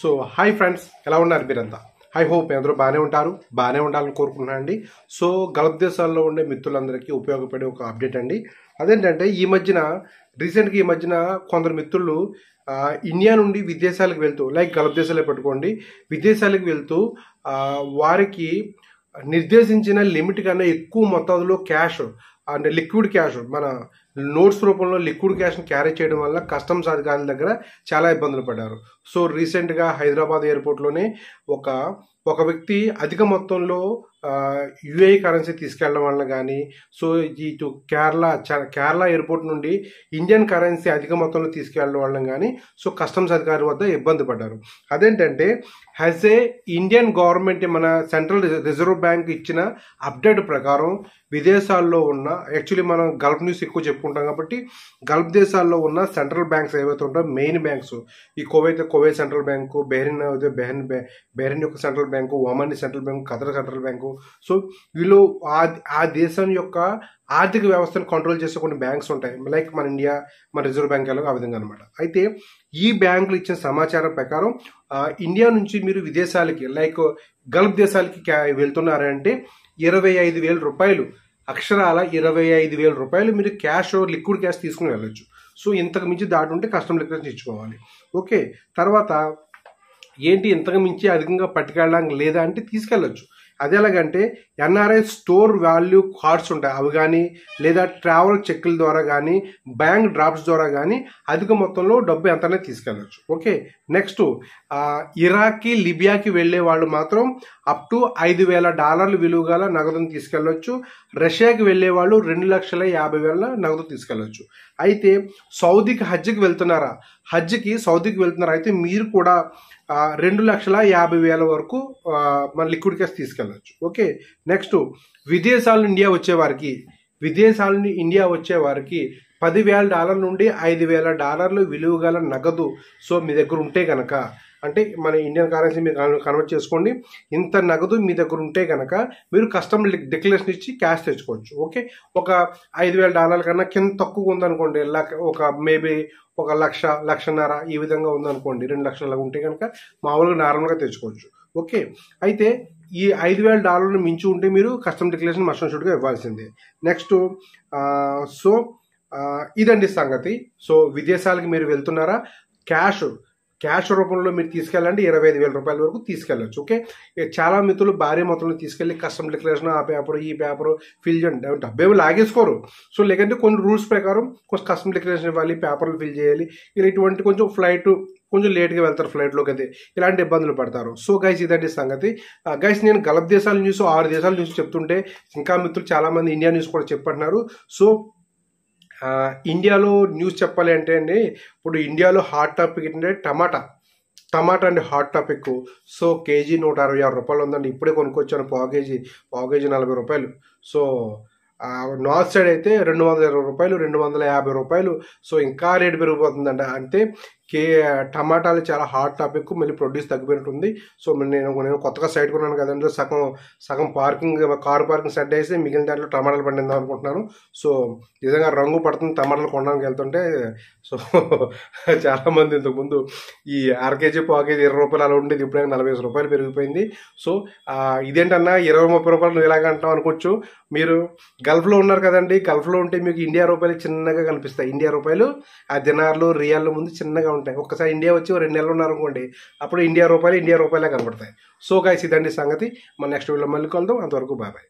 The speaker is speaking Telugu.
సో హాయ్ ఫ్రెండ్స్ ఎలా ఉన్నారు మీరంతా? ఐ హోప్ అందరూ బాగానే ఉంటారు బాగానే ఉండాలని కోరుకుంటున్నాను అండి సో గల్ఫ్ దేశాల్లో ఉండే మిత్రులందరికీ ఉపయోగపడే ఒక అప్డేట్ అండి. అదేంటంటే ఈ మధ్యన రీసెంట్గా ఈ మధ్యన కొందరు మిత్రులు ఇండియా నుండి విదేశాలకు వెళ్తూ లైక్ గల్ఫ్ దేశాలే పెట్టుకోండి విదేశాలకు వెళ్తూ వారికి నిర్దేశించిన లిమిట్ కన్నా ఎక్కువ మొత్తంలో క్యాష్ అంటే లిక్విడ్ క్యాష్ మన నోట్స్ రూపంలో లిక్విడ్ క్యాష్ని క్యారీ చేయడం వల్ల కస్టమ్స్ అధికారుల దగ్గర చాలా ఇబ్బందులు పడ్డారు. సో రీసెంట్గా హైదరాబాద్ ఎయిర్పోర్ట్లోనే ఒక ఒక వ్యక్తి అధిక మొత్తంలో యుఏ కరెన్సీ తీసుకెళ్ళడం వలన కానీ సో ఇటు కేరళ కేరళ ఎయిర్పోర్ట్ నుండి ఇండియన్ కరెన్సీ అధిక మొత్తంలో తీసుకెళ్ళడం వల్ల కానీ సో కస్టమ్స్ అధికారి వద్ద ఇబ్బంది పడ్డారు. అదేంటంటే హ్యాజ్ ఏ ఇండియన్ గవర్నమెంట్ మన సెంట్రల్ రిజర్వ్ బ్యాంక్ ఇచ్చిన అప్డేట్ ప్రకారం విదేశాల్లో ఉన్న యాక్చువల్లీ మనం గల్ఫ్ న్యూస్ ఎక్కువ చెప్పుకుంటాం. కాబట్టి గల్ఫ్ దేశాల్లో ఉన్న సెంట్రల్ బ్యాంక్స్ ఏవైతే ఉంటాయో మెయిన్ బ్యాంక్స్ ఈ కోవైతే కువైత్ సెంట్రల్ బ్యాంకు బెహ్రిన్ అయితే బెహ్రిన్ బె- బెహ్రిన్ యొక్క central bank Oman central bank Qatar central bank. So వీళ్ళు ఆ ఆ దేశం యొక్క ఆర్థిక వ్యవస్థను కంట్రోల్ చేసే కొన్ని బ్యాంక్స్ ఉంటాయి. లైక్ మన ఇండియా మన రిజర్వ్ బ్యాంక్ ఎలాగో ఆ విధంగా అనమాట అయితే ఈ బ్యాంకులు ఇచ్చిన సమాచారం ప్రకారం ఇండియా నుంచి మీరు విదేశాలకి లైక్ గల్ఫ్ దేశాలకి వెళ్తున్నారంటే ఇరవై ఐదు వేల రూపాయలు అక్షరాల ఇరవై ఐదు వేల రూపాయలు మీరు క్యాష్ లిక్విడ్ క్యాష్ తీసుకుని వెళ్ళొచ్చు. సో ఇంతకు మించి దాటి ఉంటే కస్టమర్ లిక్విడ్ ఇచ్చుకోవాలి ఓకే? తర్వాత ఏంటి ఇంతకు మించి అధికంగా పట్టుకెళ్ళడానికి లేదా అంటే తీసుకెళ్ళొచ్చు. అది ఎలాగంటే ఎన్ఆర్ఐ స్టోర్ వాల్యూ కార్డ్స్ ఉంటాయి. అవి కానీ లేదా ట్రావెల్ చెక్కుల ద్వారా కానీ బ్యాంక్ డ్రాప్స్ ద్వారా కానీ అధిక మొత్తంలో డబ్బు ఎంతనే తీసుకెళ్ళొచ్చు. ఓకే? నెక్స్ట్ ఇరాక్కి లిబియాకి వెళ్ళే వాళ్ళు మాత్రం అప్ టు ఐదు వేల డాలర్లు విలువ గల నగదును తీసుకెళ్ళొచ్చు. రష్యాకి వెళ్ళే వాళ్ళు రెండు లక్షల యాభై వేల నగదు తీసుకెళ్ళొచ్చు. అయితే సౌదీకి హజ్కి వెళ్తున్నారా? హజ్కి సౌదీకి వెళ్తున్నారు. అయితే మీరు కూడా రెండు లక్షల యాభై వేల వరకు మన లిక్విడ్ క్యాష్ తీసుకెళ్ళచ్చు. ఓకే? నెక్స్ట్ విదేశాల ఇండియా వచ్చేవారికి విదేశాలని విదేశాల నుండి ఇండియా వచ్చే వారికి పదివేల డాలర్ నుండి ఐదు వేల డాలర్లు విలువ గల నగదు సో మీ దగ్గర ఉంటే గనక. అంటే మన ఇండియన్ కరెన్సీ మీరు కన్వర్ట్ చేసుకోండి. ఇంత నగదు మీ దగ్గర ఉంటే కనుక మీరు కస్టమర్ డిక్లరేషన్ ఇచ్చి క్యాష్ తెచ్చుకోవచ్చు. ఓకే? ఒక ఐదు వేల డాలర్ల కన్నా కింద తక్కువ ఉందనుకోండి లక్- ఒక మేబీ ఒక లక్ష లక్షన్నర ఈ విధంగా ఉందనుకోండి రెండు లక్షల ఉంటే కనుక మామూలుగా నార్మల్గా తెచ్చుకోవచ్చు. ఓకే? అయితే ఈ ఐదు వేల డాలర్లు మించి ఉంటే మీరు కస్టమ్ డిక్లరేషన్ మస్ట్ షూట్గా ఇవ్వాల్సిందే. నెక్స్ట్ సో ఇదండి సంగతి. సో విదేశాలకు మీరు వెళ్తున్నారా? క్యాష్ క్యాష్ రూపంలో మీరు తీసుకెళ్ళండి. ఇరవై ఐదు వేల రూపాయల వరకు తీసుకెళ్ళచ్చు. ఓకే? చాలా మిత్రులు భారీ మొత్తంలో తీసుకెళ్ళి కస్టమ్ డిక్లరేషన్ ఆ పేపర్ ఈ పేపర్ ఫిల్ చేయండి. డబ్బేమి లాగేసుకోరు. సో లేకంటే కొన్ని రూల్స్ ప్రకారం కొంచెం కస్టమ్ డిక్లరేషన్ ఇవ్వాలి పేపర్లు ఫిల్ చేయాలి. ఇలా ఇటువంటి కొంచెం ఫ్లైట్ కొంచెం లేట్గా వెళ్తారు ఫ్లైట్లోకి అయితే ఇలాంటి ఇబ్బందులు పడతారు. సో గైస్ ఇదండి సంగతి. గైస్ నేను గలప్ దేశాల న్యూస్ ఆరు దేశాల న్యూస్ చెప్తుంటే ఇంకా మిత్రులు చాలామంది ఇండియా న్యూస్ కూడా చెప్పంటున్నారు. సో ఇండియాలో న్యూస్ చెప్పాలి అంటే అండి ఇప్పుడు ఇండియాలో హాట్ టాపిక్ ఏంటంటే టమాటా. టమాటా అండి హాట్ టాపిక్. సో కేజీ నూట అరవై ఆరు రూపాయలు ఉందండి. ఇప్పుడే కొనుక్కొచ్చాను పావు కేజీ పావు కేజీ నలభై రూపాయలు. సో నార్త్ సైడ్ అయితే రెండు వందల ఇరవై రూపాయలు రెండు వందల యాభై రూపాయలు. సో ఇంకా రేటు పెరిగిపోతుందండి. అంటే కే టమాటాలు చాలా హాట్ టాపిక్ మళ్ళీ ప్రొడ్యూస్ తగ్గిపోయినట్టుంది. సో నేను నేను కొత్తగా సైట్ కొన్నాను కదండి సగం సగం పార్కింగ్ కార్ పార్కింగ్ సెట్ వేసి మిగిలిన దాంట్లో టమాటాలు పండిందాం అనుకుంటున్నాను. సో నిజంగా రంగు పడుతుంది టమాటాలు కొనడానికి వెళ్తుంటే. సో చాలా మంది ఇంతకుముందు ఈ అరకేజీ పాకేజీ ఇరవై రూపాయలు అలా ఉండేది. ఇప్పుడే నలభై ఐదు రూపాయలు పెరిగిపోయింది. సో ఇదేంటన్నా ఇరవై ముప్పై రూపాయలు నువ్వు ఇలాగ అంటావు అనుకోవచ్చు. మీరు గల్ఫ్లో ఉన్నారు కదండి. గల్ఫ్లో ఉంటే మీకు ఇండియా రూపాయలు చిన్నగా కనిపిస్తాయి. ఇండియా రూపాయలు ఆ దినార్లు రియాల్లో ముందు చిన్నగా ఉంటాయి. ఒక్కసారి ఇండియా వచ్చి రెండు నెలలు ఉన్నారు అనుకోండి అప్పుడు ఇండియా రూపాయలు ఇండియా రూపాయలే కనబడతాయి. సో గాయస్ ఇదండి సంగతి. మన నెక్స్ట్ వీడియోలో మళ్ళీ కలుద్దాం. అంతవరకు బాబాయ్